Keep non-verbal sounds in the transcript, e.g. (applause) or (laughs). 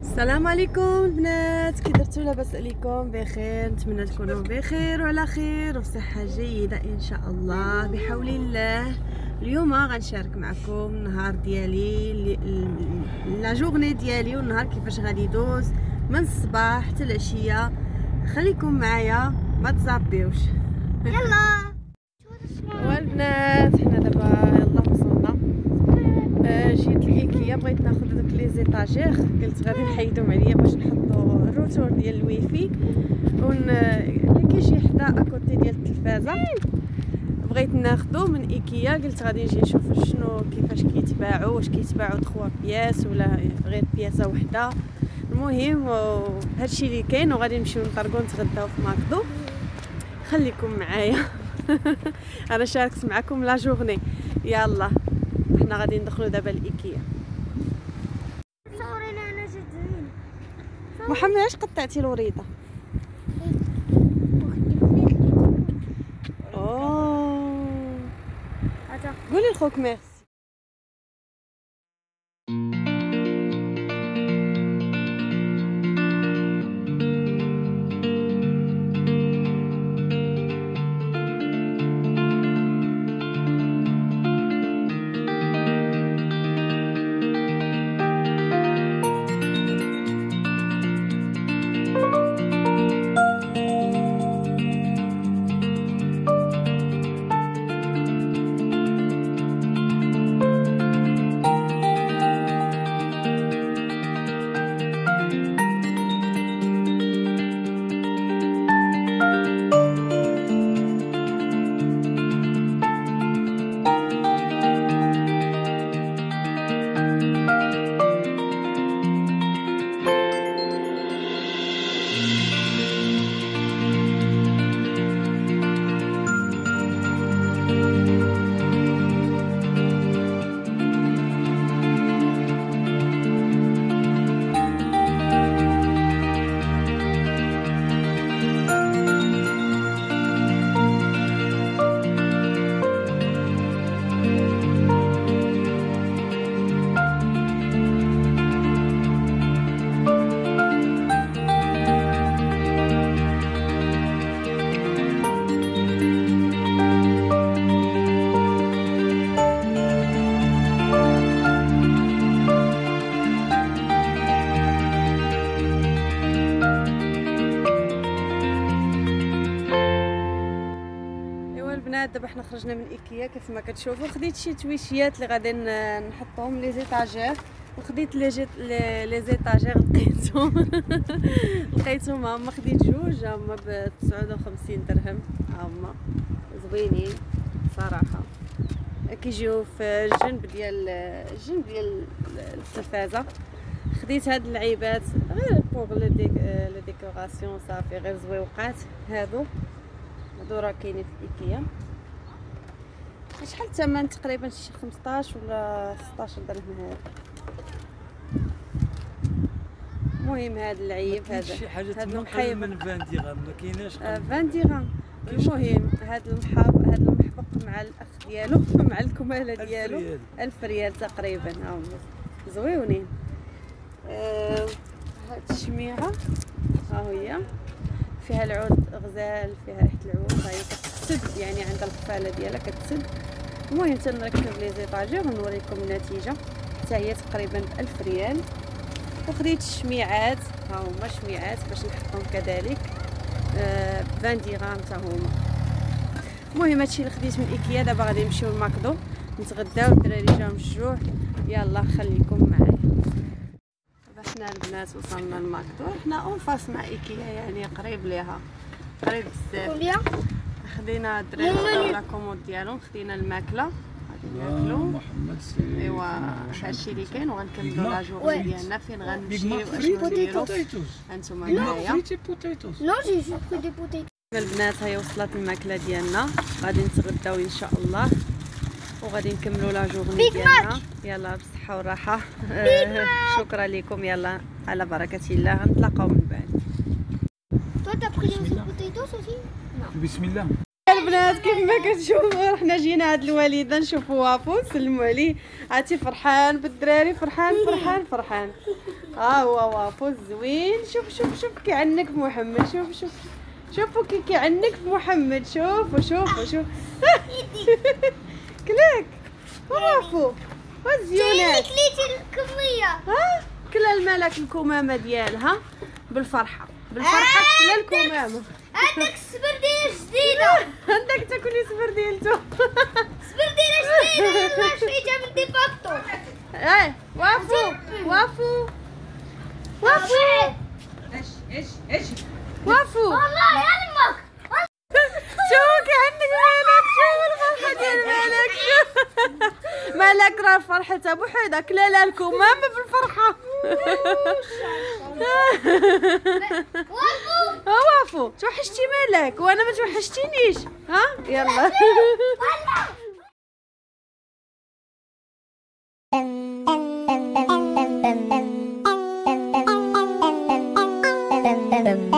السلام عليكم البنات كي درتو لاباس عليكم؟ بخير نتمنى تكونوا بخير وعلى خير وصحة جيدة إن شاء الله. بحول الله اليوم غنشارك معكم النهار ديالي لا جورني ديالي والنهار كيفاش غادي يدوز من الصباح حتى العشية. خليكم معايا ما تزابيوش يلا. والبنات حنا دابا يلا وصلنا آه، جيت لايكيا بغيت ناخذ دوك les étagères قلت غادي نحيدهم عليا باش نحطوا الروتور ديال الويفي. ون اللي كيجي حدا à côté ديال التلفازة بغيت ناخذو من إيكيا قلت غادي نجي نشوف شنو كيفاش كيتباعوا واش كيتباعوا trois pièces ولا غير بياسة وحدة. المهم و- هادشي اللي كاين وغادي نمشيو نطرقو نتغداو في McDo. خليكم معايا. (laughs) أنا شاركت معكم لا جورني. يلا إحنا غادي ندخلوا دابا لإيكيا. محمد علاش قطعتي الوريده قولي لخوك ميرسي دابا حنا خرجنا من ايكيا كيف ما كتشوفوا خديت شي تويشيات اللي غادي نحطهم les étagères وخديت لي جيت les étagères لقيتهم. (laughs) لقيتهم هما خديت جوج هما ب 59 درهم. هما زوينين صراحة. كيجيو في الجنب ديال الجنب ديال التلفازه خديت هاد اللعيبات غير pour le déc le décoration صافي غير زويوقات. هادو. هادو راه كاينين في ايكيا. شحال الثمن تقريبا؟ شي 15 ولا 16 درهم هذا؟ المهم هاد اللعيب هذا. شي حاجة تما من 20 درهم ما كايناش آه، قل. 20 درهم المهم هاد المحاب هاد المحبق مع الأخ ديالو (laughs) مع الكمالة ديالو. ريال. ألف ريال تقريبا ها هما زويونين. آه هاد الشميعة ها هي. فيها العود غزال فيها ريحة العود هاي كتسد يعني عند القفالة ديالها كتسد. المهم تنركب لي زيطاجير ونوريكم النتيجة. حتى هي تقريبا بألف ريال. وخديت الشميعات ها هما شميعات باش نحطهم كذلك. آه 20 درهم تا هما. المهم هادشي اللي خديت من إيكيا دابا غادي نمشيو لماكدو. نتغداو الدراري جاو من الجوع. يلا خليكم معايا. دابا حنا البنات وصلنا ل McDo. حنا en face مع إيكيا يعني قريب ليها. قريب بزاف. خدينا الدراري خداو la commande ديالهم خدينا الماكلة. غادي ناكلو محمد سي أيوا هادشي اللي كاين. وغنكملو la journée. ديالنا. فين غنمشيو؟ اشنو نديرو potatoes انتما لا معايا pris des potatoes. البنات هي وصلت الماكلة ديالنا. غادي نتغداو إن شاء الله. وغادي نكملوا لا جورني ديالنا. يلا بالصحه والراحه آه، (laughs) شكرا لكم. يلا على بركة الله. غنتلاقاو بسم الله. البنات كيف ما كتشوفوا حنا جينا عند الوالده نشوفوا وافو نسلموا عليه. عرفتي فرحان بالدراري فرحان فرحان فرحان. ها هو وافو زوين. شوف شوف شوف كيعنك محمد شوف شوف شوفوا كي كيعنك محمد شوفوا شوفوا شوف. (laughs) كلاك. وافو. والزيونات كليتي الكمية. ها؟ كلا الملك الكمامة ديالها بالفرحة. بالفرحة كلا الكمامة. عندك سبردينة جديدة. عندك تاكلي سفر ديالتو سبردينة جديدة يلا شريتها من ديباكتو إيه وافو وافو. وافو. بعد. وافو. والله شوفوا كي عندك مالك شوفوا الفرحة ديال مالك. شوف مالك راه فرحتها بوحدها كلا الكمامة بالفرحة. وقفوا (laughs) (laughs) برافو توحشتي مالك؟ وأنا ما توحشتينيش ها؟ يلا. Bum, (laughs) bum. (laughs)